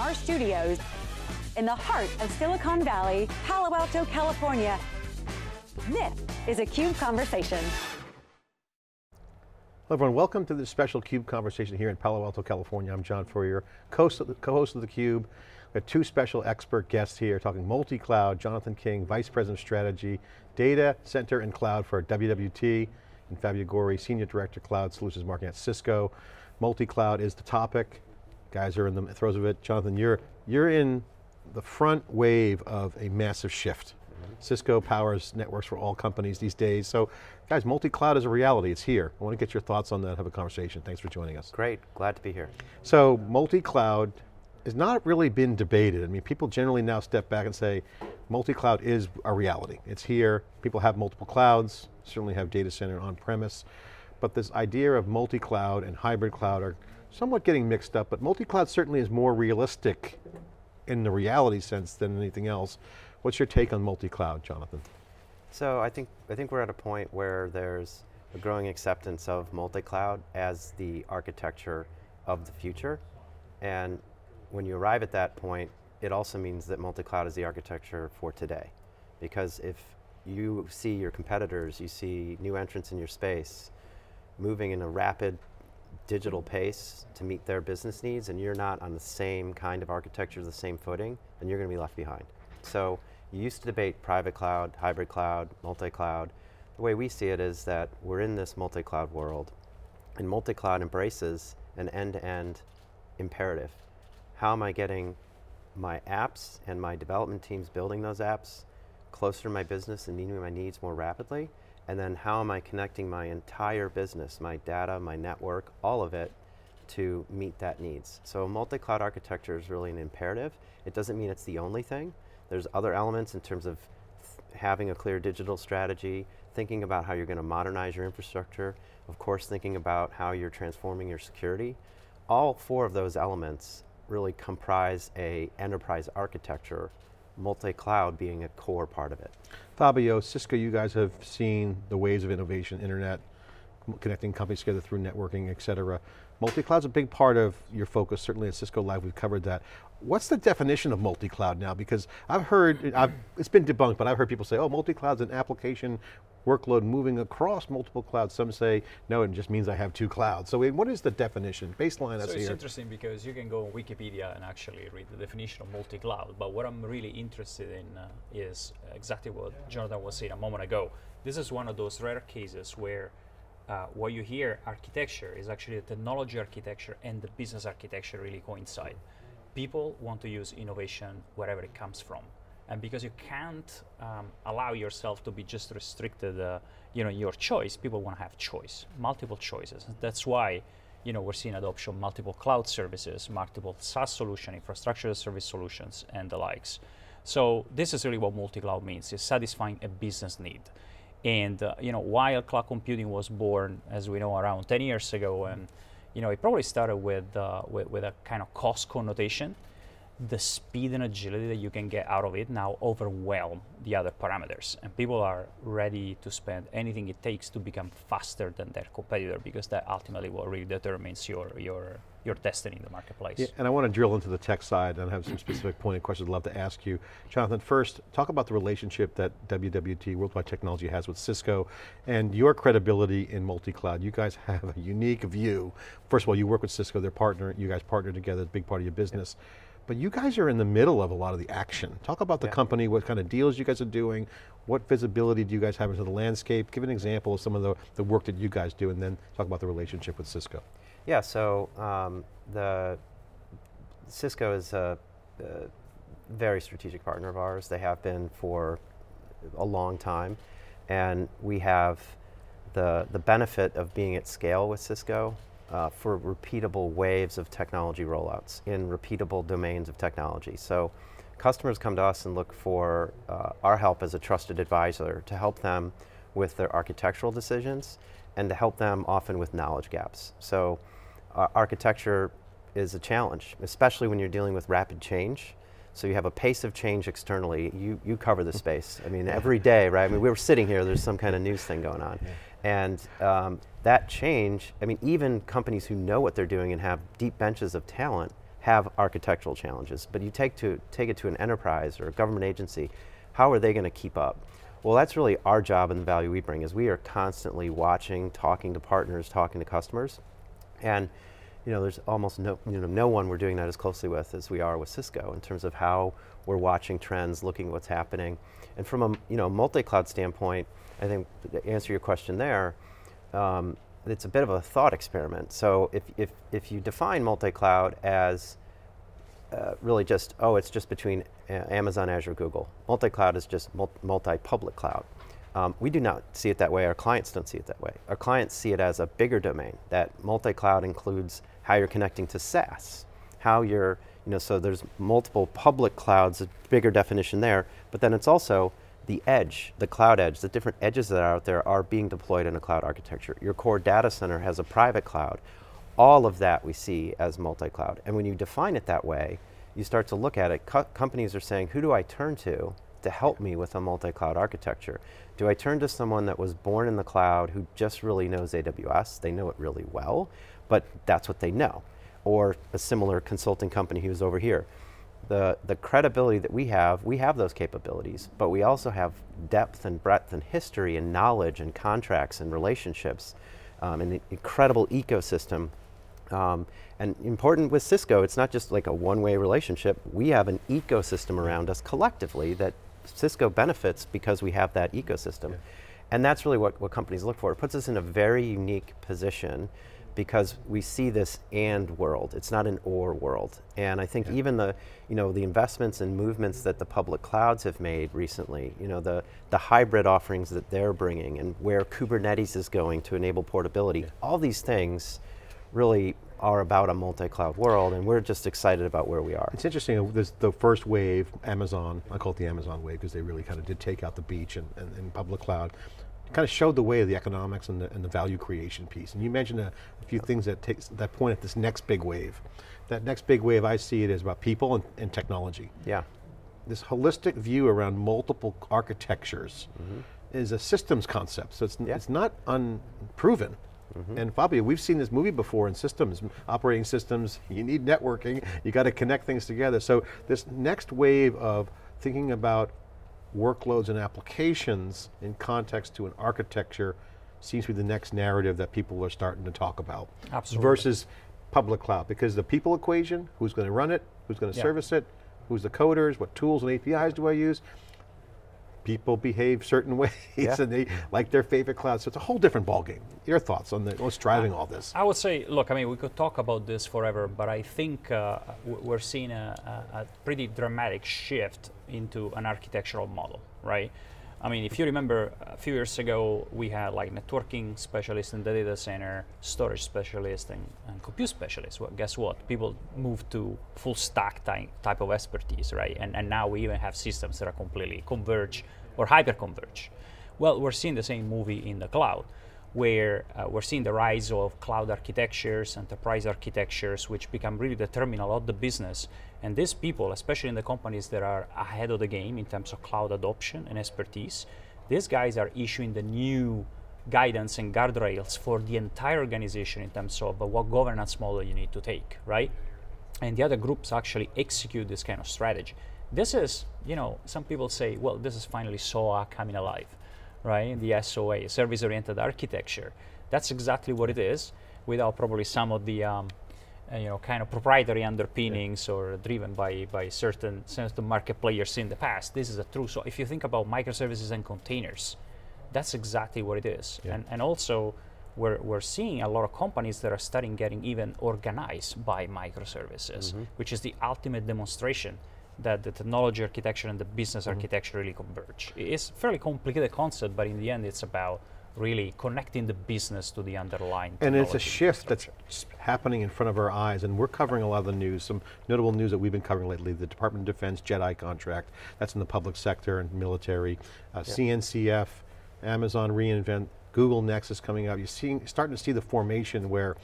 our studios in the heart of Silicon Valley, Palo Alto, California. This is a CUBE Conversation. Hello everyone, welcome to this special CUBE conversation here in Palo Alto, California. I'm John Furrier, co-host of, the, theCUBE. We have two special expert guests here talking multi-cloud, Jonathan King, Vice President of Strategy, Data Center and Cloud for WWT, and Fabio Gori, Senior Director Cloud Solutions Marketing at Cisco. Multi-cloud is the topic. Guys are in the throes of it. Jonathan, you're, you're in the front wave of a massive shift. Mm -hmm. Cisco powers networks for all companies these days. So guys, multi-cloud is a reality, it's here. I want to get your thoughts on that, have a conversation. Thanks for joining us. Great, glad to be here. So multi-cloud has not really been debated. I mean, people generally now step back and say, multi-cloud is a reality. It's here, people have multiple clouds, certainly have data center on-premise, but this idea of multi-cloud and hybrid cloud are somewhat getting mixed up, but multi-cloud certainly is more realistic in the reality sense than anything else. What's your take on multi-cloud, Jonathan? So I think, I think we're at a point where there's a growing acceptance of multi-cloud as the architecture of the future. And when you arrive at that point, it also means that multi-cloud is the architecture for today. Because if you see your competitors, you see new entrants in your space, moving in a rapid digital pace to meet their business needs and you're not on the same kind of architecture, the same footing, then you're going to be left behind. So you used to debate private cloud, hybrid cloud, multi-cloud. The way we see it is that we're in this multi-cloud world and multi-cloud embraces an end-to-end -end imperative. How am I getting my apps and my development teams building those apps closer to my business and meeting my needs more rapidly? And then how am I connecting my entire business, my data, my network, all of it to meet that needs. So multi-cloud architecture is really an imperative. It doesn't mean it's the only thing. There's other elements in terms of having a clear digital strategy, thinking about how you're going to modernize your infrastructure, of course thinking about how you're transforming your security. All four of those elements really comprise a enterprise architecture multi-cloud being a core part of it. Fabio, Cisco, you guys have seen the waves of innovation, internet, connecting companies together through networking, et cetera. Multi-cloud's a big part of your focus, certainly at Cisco Live, we've covered that. What's the definition of multi-cloud now? Because I've heard, I've, it's been debunked, but I've heard people say, oh, multi-cloud's an application workload moving across multiple clouds. Some say, no, it just means I have two clouds. So what is the definition, baseline that's so it's here? interesting because you can go on Wikipedia and actually read the definition of multi-cloud, but what I'm really interested in uh, is exactly what Jonathan was saying a moment ago. This is one of those rare cases where uh, what you hear architecture is actually the technology architecture and the business architecture really coincide. People want to use innovation wherever it comes from. And because you can't um, allow yourself to be just restricted, uh, you know, your choice, people want to have choice, multiple choices. That's why, you know, we're seeing adoption multiple cloud services, multiple SaaS solution, infrastructure service solutions, and the likes. So this is really what multi-cloud means, is satisfying a business need. And uh, you know, while cloud computing was born, as we know, around 10 years ago, and you know, it probably started with, uh, with, with a kind of cost connotation. The speed and agility that you can get out of it now overwhelm the other parameters, and people are ready to spend anything it takes to become faster than their competitor because that ultimately what really determines your your your destiny in the marketplace. Yeah, and I want to drill into the tech side and have some specific pointed questions I'd love to ask you. Jonathan, first, talk about the relationship that WWT, Worldwide Technology, has with Cisco and your credibility in multi-cloud. You guys have a unique view. First of all, you work with Cisco, they're partner, you guys partner together, it's a big part of your business. Yeah. But you guys are in the middle of a lot of the action. Talk about the yeah. company, what kind of deals you guys are doing, what visibility do you guys have into the landscape? Give an example of some of the, the work that you guys do and then talk about the relationship with Cisco. Yeah, so um, the Cisco is a, a, very strategic partner of ours. They have been for a long time, and we have the the benefit of being at scale with Cisco uh, for repeatable waves of technology rollouts in repeatable domains of technology. So customers come to us and look for uh, our help as a trusted advisor to help them with their architectural decisions and to help them often with knowledge gaps. So uh, architecture is a challenge, especially when you're dealing with rapid change. So you have a pace of change externally. You, you cover the space. I mean, every day, right? I mean, we were sitting here, there's some kind of news thing going on. Yeah. And um, that change, I mean, even companies who know what they're doing and have deep benches of talent, have architectural challenges, but you take, to, take it to an enterprise or a government agency, how are they going to keep up? Well, that's really our job and the value we bring is we are constantly watching, talking to partners, talking to customers. And you know, there's almost no, you know, no one we're doing that as closely with as we are with Cisco in terms of how we're watching trends, looking at what's happening. And from a you know, multi-cloud standpoint, I think to answer your question there, um, it's a bit of a thought experiment. So if, if, if you define multi-cloud as uh, really just, oh, it's just between uh, Amazon, Azure, Google. Multi-cloud is just multi-public cloud. Um, we do not see it that way. Our clients don't see it that way. Our clients see it as a bigger domain. That multi-cloud includes how you're connecting to SaaS, how you're, you know, so there's multiple public clouds, a bigger definition there, but then it's also the edge, the cloud edge, the different edges that are out there are being deployed in a cloud architecture. Your core data center has a private cloud all of that we see as multi-cloud. And when you define it that way, you start to look at it, Co companies are saying, who do I turn to to help me with a multi-cloud architecture? Do I turn to someone that was born in the cloud who just really knows AWS, they know it really well, but that's what they know. Or a similar consulting company who's over here. The, the credibility that we have, we have those capabilities, but we also have depth and breadth and history and knowledge and contracts and relationships um, and an incredible ecosystem um, and important with Cisco, it's not just like a one-way relationship. We have an ecosystem around us collectively that Cisco benefits because we have that ecosystem. Yeah. And that's really what, what companies look for. It puts us in a very unique position because we see this and world. It's not an or world. And I think yeah. even the, you know, the investments and movements that the public clouds have made recently, you know, the, the hybrid offerings that they're bringing and where Kubernetes is going to enable portability, yeah. all these things really are about a multi-cloud world and we're just excited about where we are. It's interesting, this, the first wave, Amazon, I call it the Amazon wave because they really kind of did take out the beach and, and, and public cloud, kind of showed the way of the economics and the, and the value creation piece. And you mentioned a, a few things that takes that point at this next big wave. That next big wave, I see it as about people and, and technology. Yeah. This holistic view around multiple architectures mm -hmm. is a systems concept, so it's, yeah. it's not unproven. Mm -hmm. And Fabio, we've seen this movie before in systems, operating systems, you need networking, you got to connect things together. So this next wave of thinking about workloads and applications in context to an architecture seems to be the next narrative that people are starting to talk about. Absolutely. Versus public cloud, because the people equation, who's going to run it, who's going to yeah. service it, who's the coders, what tools and APIs do I use, people behave certain ways yeah. and they like their favorite cloud. So it's a whole different ballgame. Your thoughts on the, what's driving all this? I would say, look, I mean, we could talk about this forever, but I think uh, we're seeing a, a, a, pretty dramatic shift into an architectural model, right? I mean, if you remember a few years ago, we had like networking specialists in the data center, storage specialists, and, and compute specialists. Well, guess what? People moved to full stack type, type of expertise, right? And, and now we even have systems that are completely converged or hyper converged. Well, we're seeing the same movie in the cloud, where uh, we're seeing the rise of cloud architectures, enterprise architectures, which become really the terminal of the business and these people, especially in the companies that are ahead of the game in terms of cloud adoption and expertise, these guys are issuing the new guidance and guardrails for the entire organization in terms of what governance model you need to take, right? And the other groups actually execute this kind of strategy. This is, you know, some people say, well, this is finally SOA coming alive, right? The SOA, service-oriented architecture. That's exactly what it is, without probably some of the um, uh, you know, kind of proprietary underpinnings yeah. or driven by, by certain, certain market players in the past. This is a true. So if you think about microservices and containers, that's exactly what it is. Yeah. And, and also, we're, we're seeing a lot of companies that are starting getting even organized by microservices, mm -hmm. which is the ultimate demonstration that the technology architecture and the business mm -hmm. architecture really converge. It's a fairly complicated concept, but in the end, it's about really connecting the business to the underlying And it's a shift that's happening in front of our eyes and we're covering a lot of the news, some notable news that we've been covering lately, the Department of Defense JEDI contract, that's in the public sector and military, uh, CNCF, Amazon reInvent, Google Nexus coming out, you're seeing, starting to see the formation where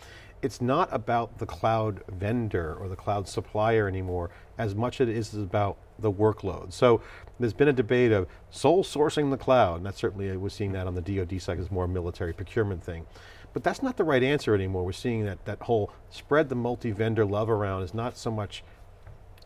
it's not about the cloud vendor or the cloud supplier anymore, as much as it is about the workload. So there's been a debate of sole sourcing the cloud, and that certainly, uh, we're seeing that on the DoD side, is more a military procurement thing. But that's not the right answer anymore. We're seeing that, that whole spread the multi-vendor love around is not so much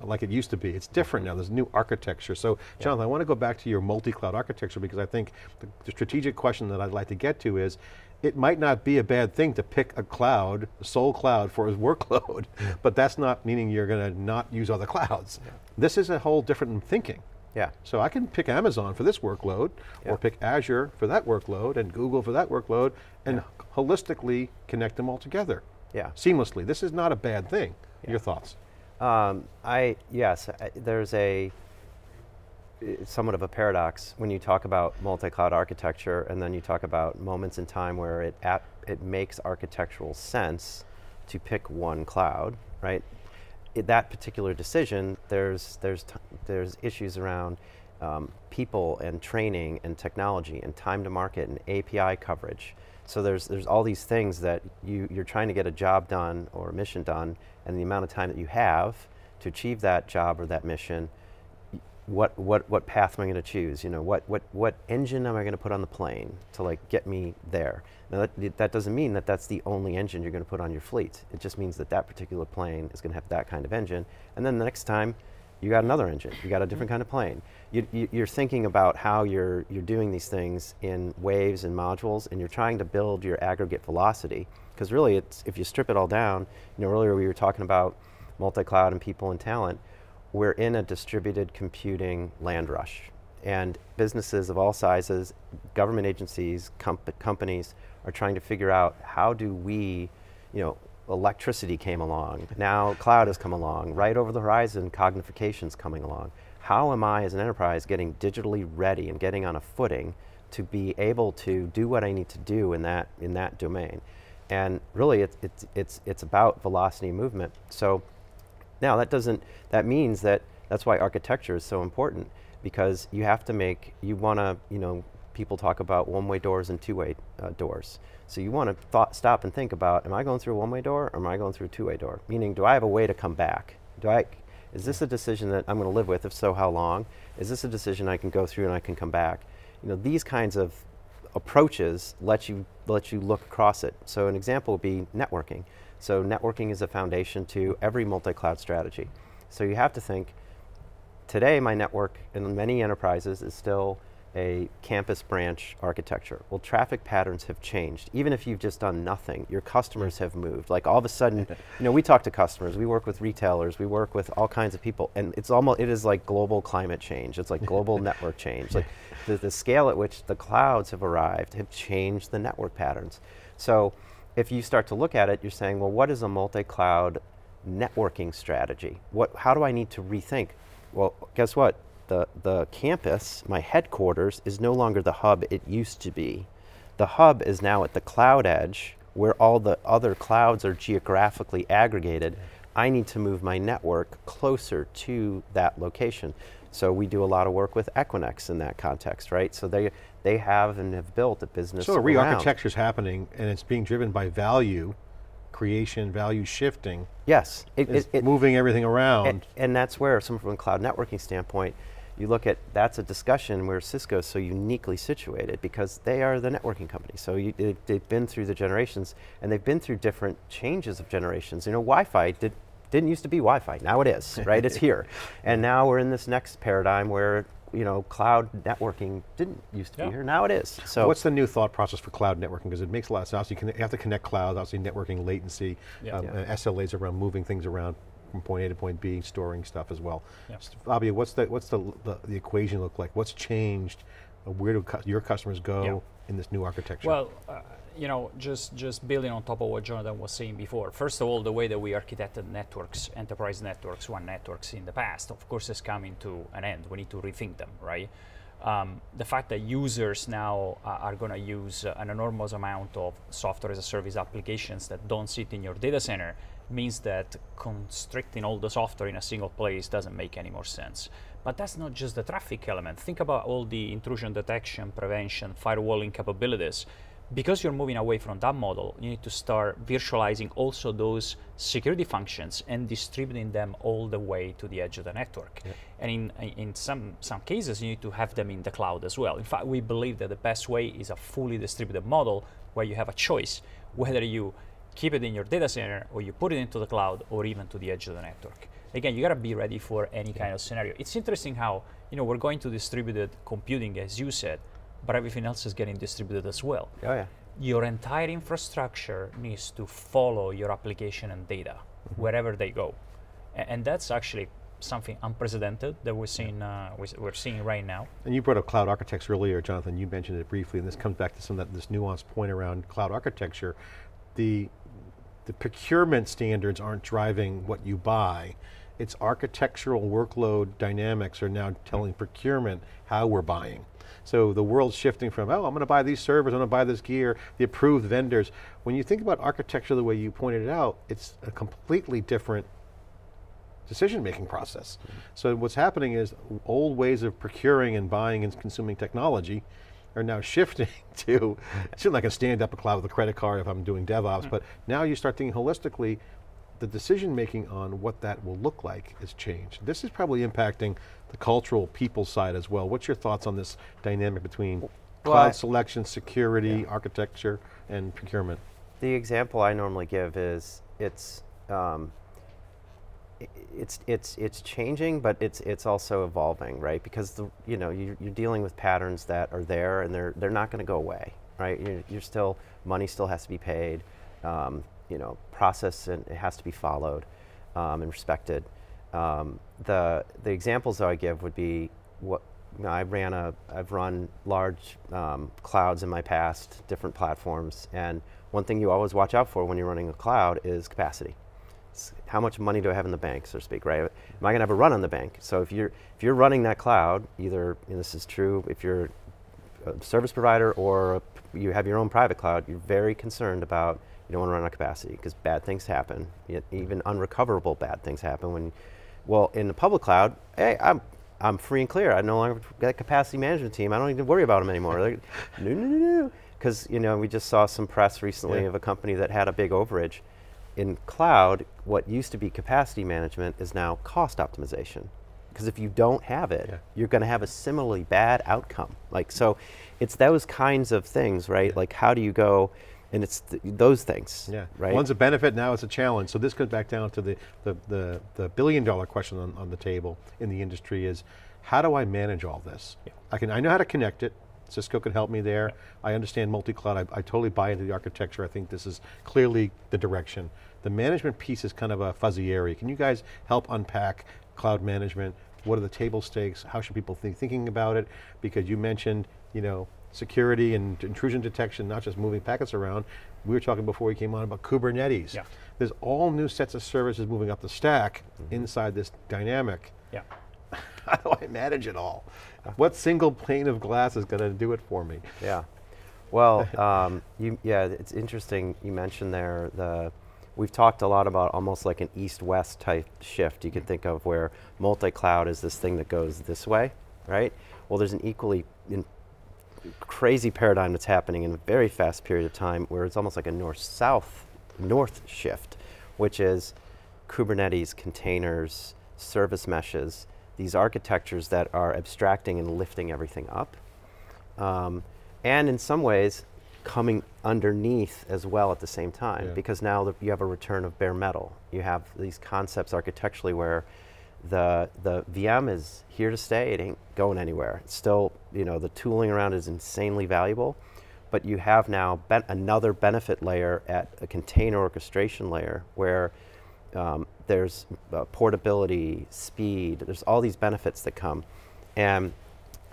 like it used to be. It's different now, there's new architecture. So Jonathan, I want to go back to your multi-cloud architecture because I think the, the, strategic question that I'd like to get to is, it might not be a bad thing to pick a cloud, a sole cloud for his workload, but that's not meaning you're going to not use other clouds. Yeah. This is a whole different thinking. Yeah. So I can pick Amazon for this workload, yeah. or pick Azure for that workload, and Google for that workload, and yeah. holistically connect them all together. Yeah. Seamlessly. This is not a bad thing. Your thoughts? Um, I yes, there's a somewhat of a paradox when you talk about multi-cloud architecture, and then you talk about moments in time where it at, it makes architectural sense to pick one cloud, right? that particular decision, there's there's there's issues around um, people and training and technology and time to market and API coverage. So there's there's all these things that you you're trying to get a job done or a mission done, and the amount of time that you have to achieve that job or that mission, what what what path am I going to choose? You know, what what what engine am I going to put on the plane to like get me there? Now that that doesn't mean that that's the only engine you're going to put on your fleet. It just means that that particular plane is going to have that kind of engine, and then the next time. You got another engine. You got a different kind of plane. You, you, you're thinking about how you're you're doing these things in waves and modules, and you're trying to build your aggregate velocity because really it's if you strip it all down you know earlier we were talking about multi-cloud and people and talent we're in a distributed computing land rush. And businesses of all sizes government agencies comp companies are trying to figure out how do we you know electricity came along. Now cloud has come along. Right over the horizon cognification's coming along. How am i as an enterprise getting digitally ready and getting on a footing to be able to do what i need to do in that in that domain? And really, it's, it's, it's, it's about velocity movement. So now that doesn't, that means that that's why architecture is so important because you have to make, you want to, you know, people talk about one-way doors and two-way uh, doors. So you want to stop and think about, am I going through a one-way door or am I going through a two-way door? Meaning, do I have a way to come back? Do I, is this a decision that I'm going to live with? If so, how long? Is this a decision I can go through and I can come back? You know, these kinds of approaches let you let you look across it. So an example would be networking. So networking is a foundation to every multi-cloud strategy. So you have to think, today my network in many enterprises is still a campus branch architecture. Well, traffic patterns have changed. Even if you've just done nothing, your customers have moved. Like all of a sudden, you know, we talk to customers, we work with retailers, we work with all kinds of people, and it's almost, it is like global climate change. It's like global network change. Like the, the scale at which the clouds have arrived have changed the network patterns. So if you start to look at it, you're saying, well, what is a multi-cloud networking strategy? What, how do I need to rethink? Well, guess what? the, the campus, my headquarters, is no longer the hub it used to be. The hub is now at the cloud edge where all the other clouds are geographically aggregated. I need to move my network closer to that location. So we do a lot of work with Equinix in that context, right? So they they have and have built a business. So re-architecture is happening, and it's being driven by value creation, value shifting. Yes, it, it, it moving everything around. And, and, that's where, from a cloud networking standpoint, you look at that's a discussion where Cisco is so uniquely situated because they are the networking company. So you, they, have been through the generations and they've been through different changes of generations. You know, Wi-Fi did, didn't used to be Wi-Fi. Now it is, right? it's here. And now we're in this next paradigm where you know, cloud networking didn't used to be here, now it is. So what's the new thought process for cloud networking? Because it makes a lot of sense. You, can, you have to connect clouds, obviously networking, latency, yeah. Um, yeah. SLAs around moving things around from point A to point B, storing stuff as well. Yeah. Fabio, what's the what's the, the, the equation look like? What's changed? Uh, where do cu your customers go yeah. in this new architecture? Well, uh, you know, just just building on top of what Jonathan was saying before. First of all, the way that we architected networks, enterprise networks, WAN networks in the past, of course, is coming to an end. We need to rethink them, right? Um, the fact that users now uh, are going to use uh, an enormous amount of software as a service applications that don't sit in your data center means that constricting all the software in a single place doesn't make any more sense. But that's not just the traffic element. Think about all the intrusion detection, prevention, firewalling capabilities because you're moving away from that model, you need to start virtualizing also those security functions and distributing them all the way to the edge of the network. Yeah. And in, in some, some cases, you need to have them in the cloud as well. In fact, we believe that the best way is a fully distributed model where you have a choice whether you keep it in your data center or you put it into the cloud or even to the edge of the network. Again, you got to be ready for any kind of scenario. It's interesting how you know we're going to distributed computing, as you said, but everything else is getting distributed as well. Oh yeah. Your entire infrastructure needs to follow your application and data mm-hmm. wherever they go, A- and that's actually something unprecedented that we're seeing, uh, we're seeing right now. And you brought up cloud architects earlier, Jonathan, you mentioned it briefly, and this comes back to some of that, this nuanced point around cloud architecture. The, the procurement standards aren't driving what you buy, it's architectural workload dynamics are now telling procurement how we're buying. So the world's shifting from, oh, I'm going to buy these servers, I'm going to buy this gear, the approved vendors. When you think about architecture the way you pointed it out, it's a completely different decision-making process. Mm -hmm. So what's happening is old ways of procuring and buying and consuming technology are now shifting to, it's like I stand up a cloud with a credit card if I'm doing DevOps, mm -hmm. but now you start thinking holistically, the decision making on what that will look like has changed. This is probably impacting the cultural people side as well. What's your thoughts on this dynamic between well, cloud I, selection, security, yeah. architecture, and procurement? The example I normally give is, it's, um, it's it's it's changing, but it's it's also evolving, right? Because the you know you, you're dealing with patterns that are there, and they're they're not going to go away, right? You're, you're, still money still has to be paid, um, you know, process and it has to be followed um, and respected. Um, the the examples that I give would be what you know, I ran a I've run large um, clouds in my past, different platforms, and one thing you always watch out for when you're running a cloud is capacity how much money do I have in the bank, so to speak, right? Am I going to have a run on the bank? So if you're if you're running that cloud, either this is true if you're a service provider or you have your own private cloud, you're very concerned about you don't want to run out of capacity because bad things happen, even unrecoverable bad things happen when. Well, in the public cloud, hey, I'm I'm free and clear. I no longer got a capacity management team. I don't need to worry about them anymore. like, no, no, no, no. Because you know we just saw some press recently yeah. of a company that had a big overage in cloud, what used to be capacity management is now cost optimization. Because if you don't have it, yeah. you're going to have a similarly bad outcome. Like so, it's those kinds of things, right? Yeah. Like how do you go, and it's th those things, yeah. right? One's a benefit, now it's a challenge. So this goes back down to the, the, the, the billion dollar question on, on the table in the industry is, how do I manage all this? Yeah. I, can, I know how to connect it, Cisco can help me there. I understand multi-cloud, I, I, totally buy into the architecture. I think this is clearly the direction. The management piece is kind of a fuzzy area. Can you guys help unpack cloud management? What are the table stakes? How should people think thinking about it? Because you mentioned, you know, security and intrusion detection, not just moving packets around. We were talking before we came on about Kubernetes. Yeah. There's all new sets of services moving up the stack mm -hmm. inside this dynamic. Yeah. How do I manage it all? What single pane of glass is going to do it for me? Yeah. Well, um, you, yeah, it's interesting you mentioned there the, we've talked a lot about almost like an east-west type shift you can think of where multi-cloud is this thing that goes this way, right? Well, there's an equally crazy paradigm that's happening in a very fast period of time where it's almost like a north-south, north shift, which is Kubernetes, containers, service meshes, these architectures that are abstracting and lifting everything up. Um, and in some ways, coming underneath as well at the same time yeah. because now the, you have a return of bare metal. You have these concepts architecturally where the the VM is here to stay. It ain't going anywhere. It's still, you know, the tooling around is insanely valuable, but you have now another benefit layer at a container orchestration layer where um, there's uh, portability, speed, there's all these benefits that come. And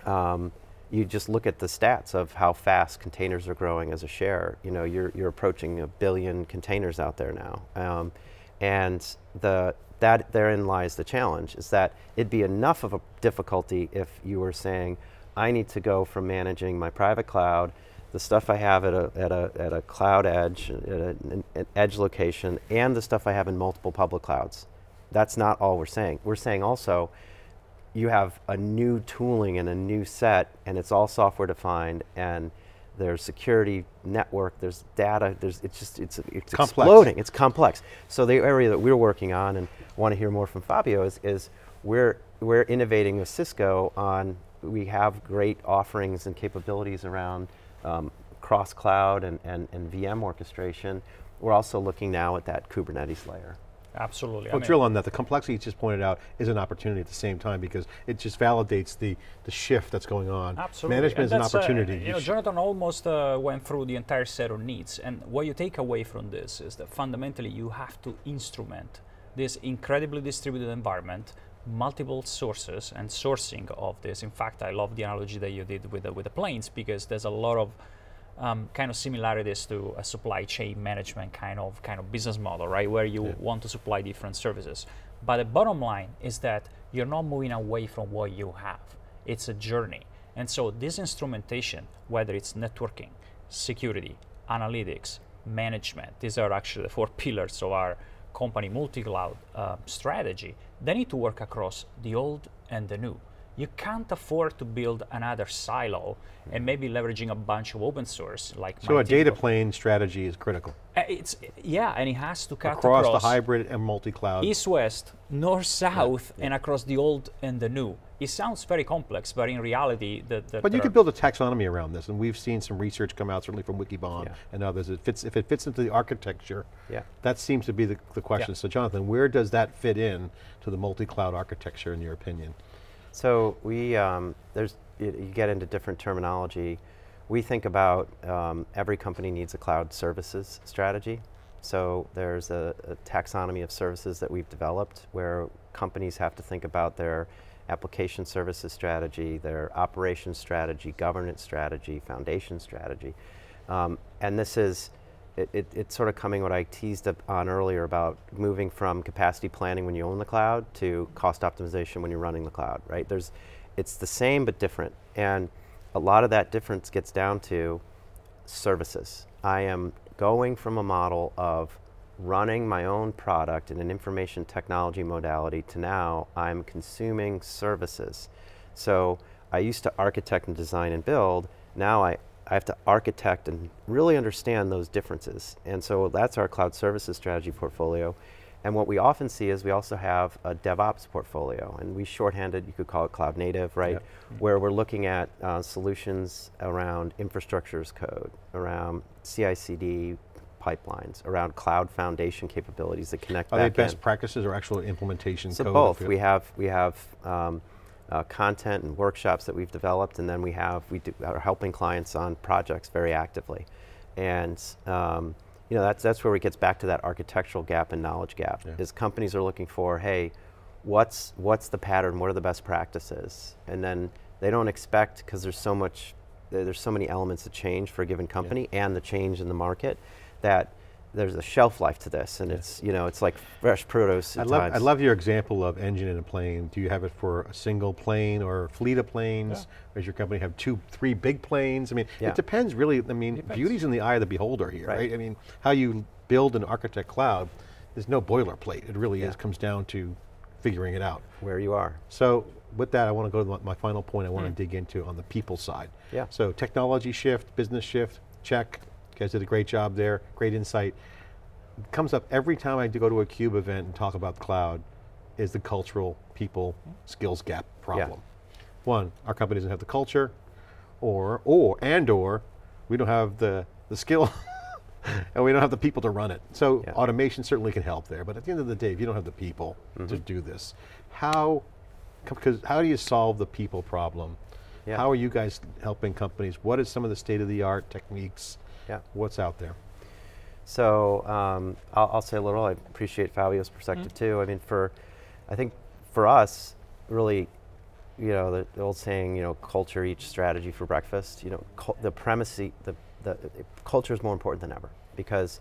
um, you just look at the stats of how fast containers are growing as a share. You know, you're, you're approaching a billion containers out there now. Um, and the, that therein lies the challenge, is that it'd be enough of a difficulty if you were saying, I need to go from managing my private cloud the stuff I have at a, at a, at a cloud edge, at a, an, an edge location, and the stuff I have in multiple public clouds. That's not all we're saying. We're saying also you have a new tooling and a new set, and it's all software defined, and there's security network, there's data, there's it's just it's it's exploding. It's complex. So the area that we're working on and want to hear more from Fabio is, is we're we're innovating with Cisco on we have great offerings and capabilities around um, cross cloud and, and, and VM orchestration, we're also looking now at that Kubernetes layer. Absolutely. Well, drill on that. The complexity you just pointed out is an opportunity at the same time because it just validates the, the shift that's going on. Absolutely. Management is an uh, opportunity. you know, Jonathan almost uh, went through the entire set of needs. And what you take away from this is that fundamentally you have to instrument this incredibly distributed environment, multiple sources and sourcing of this. In fact, I love the analogy that you did with the, with the planes because there's a lot of um, kind of similarities to a supply chain management kind of kind of business model, right? Where you yeah. want to supply different services. But the bottom line is that you're not moving away from what you have. It's a journey. And so this instrumentation, whether it's networking, security, analytics, management, these are actually the four pillars of our company multi-cloud uh, strategy. They need to work across the old and the new you can't afford to build another silo and maybe leveraging a bunch of open source like so a data plane strategy is critical. Uh, it's yeah and it has to cut across, across the hybrid and multi-cloud. east west north south yeah. and across the old and the new. It sounds very complex but in reality the, the but you could build a taxonomy around this and we've seen some research come out certainly from wikibon yeah. and others. It fits if it fits into the architecture yeah. that seems to be the, the question. Yeah. so jonathan where does that fit in to the multi-cloud architecture in your opinion so we, um, there's, you, get into different terminology. We think about um, every company needs a cloud services strategy. So there's a, a, taxonomy of services that we've developed where companies have to think about their application services strategy, their operations strategy, governance strategy, foundation strategy. Um, and this is, it, it, it's sort of coming what I teased on earlier about moving from capacity planning when you own the cloud to cost optimization when you're running the cloud, right? There's, it's the same but different. And a lot of that difference gets down to services. I am going from a model of running my own product in an information technology modality to now I'm consuming services. So I used to architect and design and build. Now I I have to architect and really understand those differences. And so that's our cloud services strategy portfolio. And what we often see is we also have a DevOps portfolio, and we shorthanded, you could call it cloud native, right? Yep. Where we're looking at uh, solutions around infrastructure as code, around CI/CD pipelines, around cloud foundation capabilities that connect. Are they best end. practices or actual implementation so code? both. We have we have um, uh, content and workshops that we've developed, and then we have we do, are helping clients on projects very actively, and um, you know that's that's where it gets back to that architectural gap and knowledge gap. Yeah. Is companies are looking for, hey, what's what's the pattern? What are the best practices? And then they don't expect because there's so much, there's so many elements of change for a given company yeah. and the change in the market that there's a shelf life to this, and it's you know it's like fresh produce. I love, I love your example of engine in a plane. Do you have it for a single plane or a fleet of planes? Yeah. Does your company have two, three big planes? I mean, yeah. it depends really. I mean, beauty's in the eye of the beholder here, right. right? I mean, how you build an architect cloud, there's no boilerplate. It really yeah. is comes down to figuring it out. Where you are. So with that, I want to go to my, my final point I want mm. to dig into on the people side. Yeah. So technology shift, business shift, check, you guys did a great job there, great insight. It comes up every time I go to a CUBE event and talk about cloud, is the cultural people skills gap problem. Yeah. One, our company doesn't have the culture, or, or, and or, we don't have the, the skill and we don't have the people to run it. So yeah. automation certainly can help there, but at the end of the day, if you don't have the people mm -hmm. to mm-hmm. do this, how, because how do you solve the people problem? Yeah. How are you guys helping companies? What is some of the state of the art techniques yeah. What's out there? So um, I'll, I'll, say a little. I appreciate Fabio's perspective mm -hmm. too. I mean, for I think for us, really, you know, the, the, old saying, you know, culture eats strategy for breakfast. You know, the premise, the, the culture is more important than ever because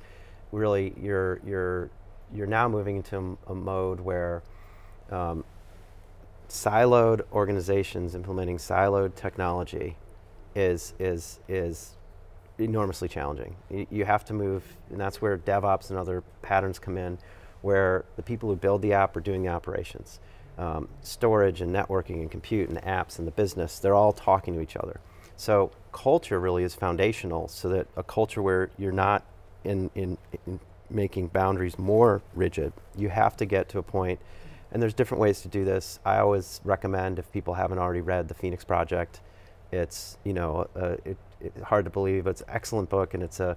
really you're you're you're now moving into a, a mode where um, siloed organizations implementing siloed technology is is is enormously challenging. You, have to move, and that's where DevOps and other patterns come in, where the people who build the app are doing the operations. Um, storage and networking and compute and apps and the business, they're all talking to each other. So culture really is foundational so that a culture where you're not in, in, in making boundaries more rigid, you have to get to a point, and there's different ways to do this. I always recommend if people haven't already read the Phoenix Project, it's, you know, uh, it, hard to believe, but it's an excellent book, and it's a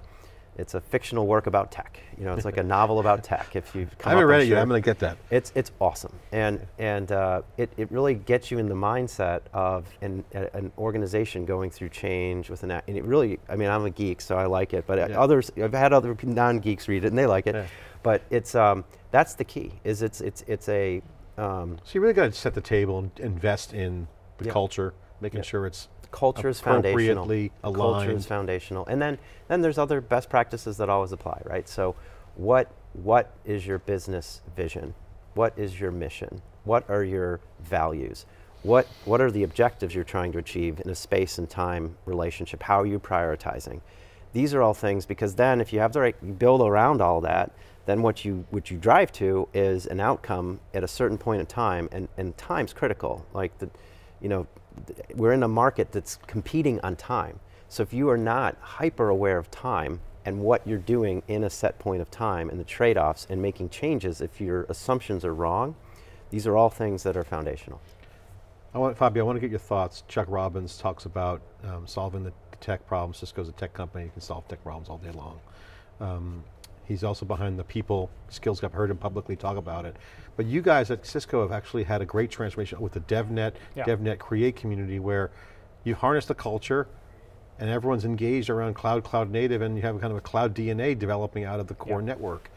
it's a fictional work about tech. You know, it's like a novel about tech. If you've I haven't read it yet. I'm going to get that. It's it's awesome, and and uh, it it really gets you in the mindset of an a, an organization going through change with an and it really. I mean, I'm a geek, so I like it. But Yeah. others, I've had other non-geeks read it, and they like it. Yeah. But it's um, that's the key. Is it's it's it's a um, So you really got to set the table and invest in the Yeah. culture, making sure it's culture is foundational. appropriately Culture is foundational, and then then there's other best practices that always apply, right? So, what what is your business vision? What is your mission? What are your values? What what are the objectives you're trying to achieve in a space and time relationship? How are you prioritizing? These are all things because then if you have the right you build around all that, then what you what you drive to is an outcome at a certain point in time, and and time's critical. Like the, you know, we're in a market that's competing on time. So if you are not hyper aware of time and what you're doing in a set point of time and the trade-offs and making changes if your assumptions are wrong, these are all things that are foundational. I want, Fabio, I want to get your thoughts. Chuck Robbins talks about um, solving the tech problems. Cisco's a tech company, you can solve tech problems all day long. Um, he's also behind the people skills. I've heard him publicly talk about it. But you guys at Cisco have actually had a great transformation with the DevNet, Yeah. DevNet Create community where you harness the culture and everyone's engaged around cloud, cloud native, and you have kind of a cloud DNA developing out of the core Yeah. network.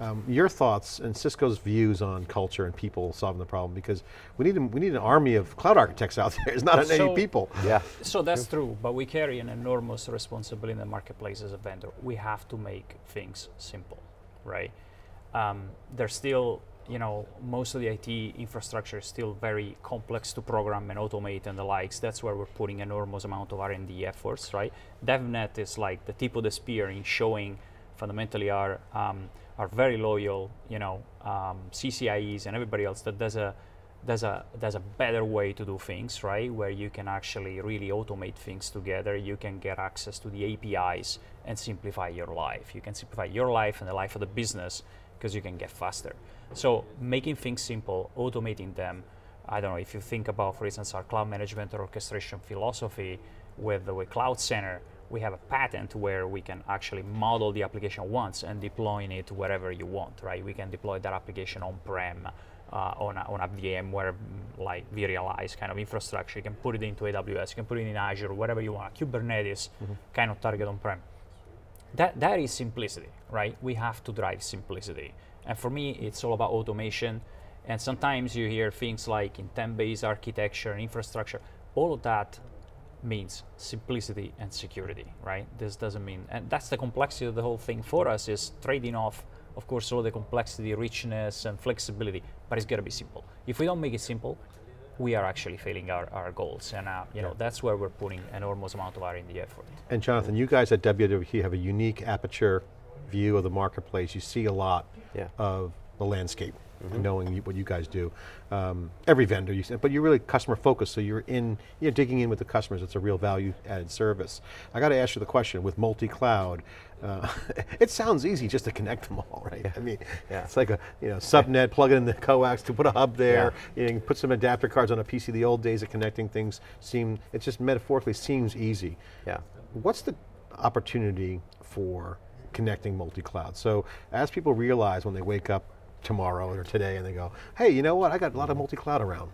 Um, your thoughts and Cisco's views on culture and people solving the problem because we need, a, we need an army of cloud architects out there. It's not any So- people. Yeah. So that's true, but we carry an enormous responsibility in the marketplace as a vendor. We have to make things simple, right? Um, there's still, you know, most of the IT infrastructure is still very complex to program and automate and the likes. That's where we're putting enormous amount of R&D efforts, right? DevNet is like the tip of the spear in showing fundamentally our um, our very loyal, you know, um, CCIEs and everybody else that there's a there's a there's a better way to do things, right? Where you can actually really automate things together. You can get access to the APIs and simplify your life. You can simplify your life and the life of the business because you can get faster. So making things simple, automating them. I don't know if you think about, for instance, our cloud management or orchestration philosophy with the with Cloud Center. We have a patent where we can actually model the application once and deploying it wherever you want, right? We can deploy that application on-prem, uh, on, a, on a VMware mm, like vRealize kind of infrastructure. You can put it into AWS, you can put it in Azure, whatever you want. Kubernetes kind of target on-prem. That, that is simplicity, right? We have to drive simplicity. And for me, it's all about automation. And sometimes you hear things like intent-based architecture and infrastructure. All of that means simplicity and security, right? This doesn't mean, and that's the complexity of the whole thing for us is trading off, of course, all the complexity, richness, and flexibility, but it's got to be simple. If we don't make it simple, we are actually failing our, our goals, and uh, you know that's where we're putting an enormous amount of R&D effort. And Jonathan, you guys at WWT have a unique aperture view of the marketplace. You see a lot Yeah. of the landscape, knowing you, what you guys do. Um, every vendor, you said, but you're really customer focused, so you're in, you're digging in with the customers. It's a real value added service. I got to ask you the question with multi-cloud. Uh, it sounds easy just to connect them all, right? I mean, Yeah. it's like a you know subnet, plug it in the coax to put a hub there. You, know, you can put some adapter cards on a PC. The old days of connecting things seem, it just metaphorically seems easy. Yeah. What's the opportunity for connecting multi-cloud? So as people realize when they wake up tomorrow or today and they go, hey, you know what, I got a lot of multi-cloud around.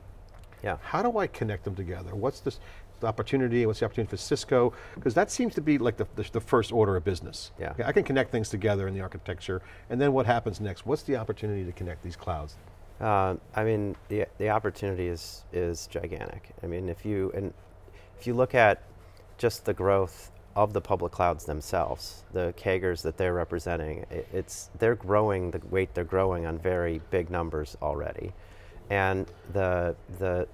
Yeah. How do I connect them together? What's this, the opportunity, what's the opportunity for Cisco? Because that seems to be like the, the, the first order of business. Yeah. Okay, I can connect things together in the architecture, and then what happens next? What's the opportunity to connect these clouds? Uh, I mean, the, the opportunity is, is gigantic. I mean, if you, and if you look at just the growth of the public clouds themselves, the CAGRs that they're representing, i it's, they're growing the weight they're growing on very big numbers already. And the, the,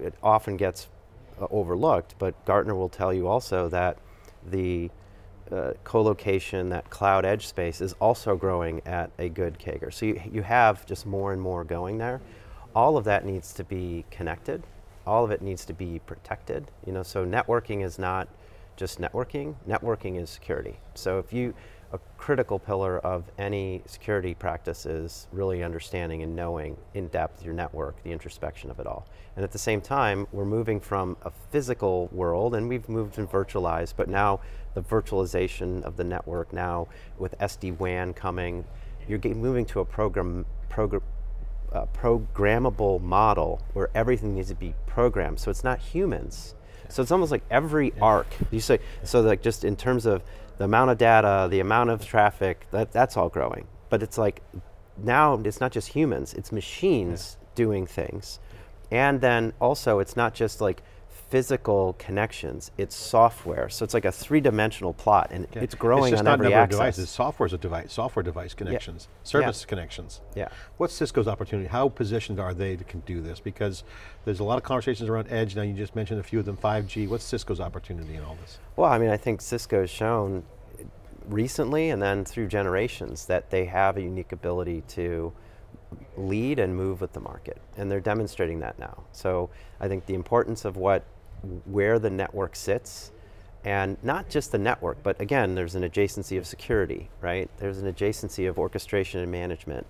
it often gets uh, overlooked, but Gartner will tell you also that the uh, co-location, that cloud edge space is also growing at a good CAGR. So you, you have just more and more going there. All of that needs to be connected. All of it needs to be protected. You know, so networking is not just networking. Networking is security. So if you, a critical pillar of any security practice is really understanding and knowing in depth your network, the introspection of it all. And at the same time, we're moving from a physical world, and we've moved and virtualized, but now the virtualization of the network now with SD-WAN coming, you're moving to a program, program uh, programmable model where everything needs to be programmed. So it's not humans. So it's almost like every yeah. arc. You say so like just in terms of the amount of data, the amount of traffic, that, that's all growing. But it's like now it's not just humans, it's machines yeah. doing things. And then also it's not just like physical connections, it's software. So it's like a three-dimensional plot and okay. it's growing it's on every number axis. Of devices. Software's a device, software device connections, yeah. service yeah. connections. Yeah. What's Cisco's opportunity? How positioned are they to can do this? Because there's a lot of conversations around edge, now you just mentioned a few of them, 5G. What's Cisco's opportunity in all this? Well, I mean, I think Cisco has shown recently and then through generations that they have a unique ability to lead and move with the market. And they're demonstrating that now. So I think the importance of what where the network sits, and not just the network, but again, there's an adjacency of security, right? There's an adjacency of orchestration and management.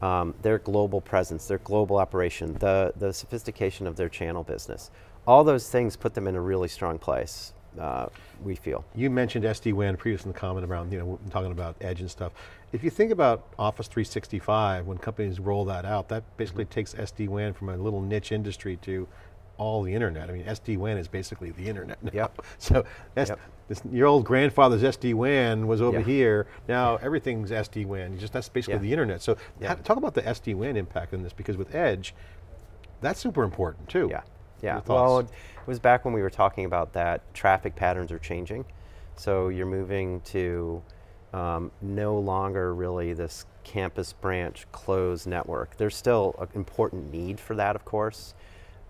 Um, their global presence, their global operation, the, the sophistication of their channel business. All those things put them in a really strong place, uh, we feel. You mentioned SD-WAN previously in the comment around, you know, talking about edge and stuff. If you think about Office 365, when companies roll that out, that basically mm -hmm. takes SD-WAN from a little niche industry to all the internet. I mean, SD-WAN is basically the internet now. Yep. So yep. This, your old grandfather's SD-WAN was over yeah. here. Now yeah. everything's SD-WAN. Just that's basically yeah. the internet. So talk about the SD-WAN impact in this because with Edge, that's super important too. Yeah. Yeah. Well, it was back when we were talking about that traffic patterns are changing. So you're moving to um, no longer really this campus branch closed network. There's still an important need for that, of course.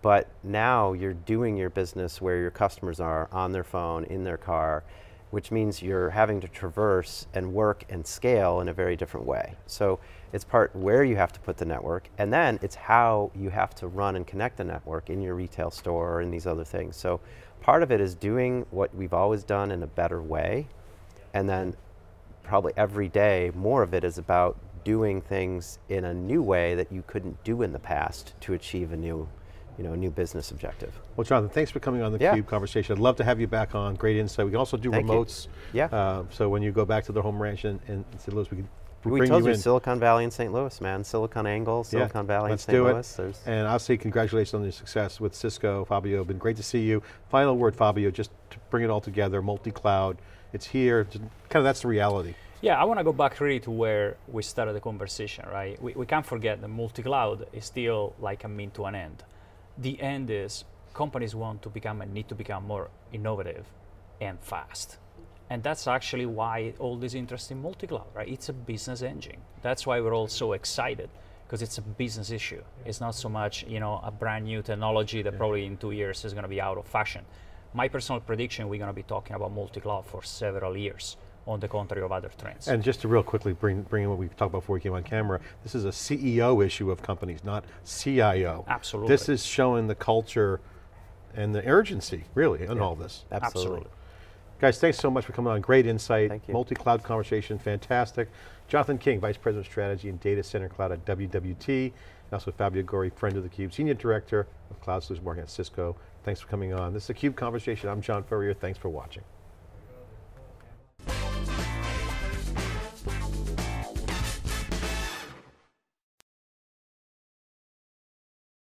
But now you're doing your business where your customers are on their phone, in their car, which means you're having to traverse and work and scale in a very different way. So it's part where you have to put the network, and then it's how you have to run and connect the network in your retail store and these other things. So part of it is doing what we've always done in a better way, and then probably every day, more of it is about doing things in a new way that you couldn't do in the past to achieve a new you know, a new business objective. Well, Jonathan, thanks for coming on the yeah. CUBE conversation. I'd love to have you back on, great insight. We can also do Thank remotes. You. Yeah. Uh, so when you go back to the home ranch in, in St. Louis, we can we bring told you, you Silicon Valley and St. Louis, man. SiliconANGLE, Silicon yeah, Valley and St. Louis. It. And obviously, congratulations on your success with Cisco, Fabio. Been great to see you. Final word, Fabio, just to bring it all together, multi-cloud. It's here, kind of that's the reality. Yeah, I want to go back really to where we started the conversation, right? We, we can't forget that multi-cloud is still like a mean to an end the end is companies want to become and need to become more innovative and fast. And that's actually why all this interest in multi-cloud, right? It's a business engine. That's why we're all so excited because it's a business issue. It's not so much, you know, a brand new technology that yeah. probably in two years is going to be out of fashion. My personal prediction, we're going to be talking about multi-cloud for several years on the contrary of other trends. And just to real quickly bring, bring in what we talked about before we came on camera, this is a CEO issue of companies, not CIO. Absolutely. This is showing the culture and the urgency, really, in yeah. all this. Absolutely. Absolutely. Guys, thanks so much for coming on. Great insight, multi-cloud conversation, fantastic. Jonathan King, Vice President of Strategy and Data Center Cloud at WWT, and also Fabio Gori, friend of theCUBE, Senior Director of Cloud Solutions Marketing at Cisco. Thanks for coming on. This is a CUBE Conversation. I'm John Furrier, thanks for watching.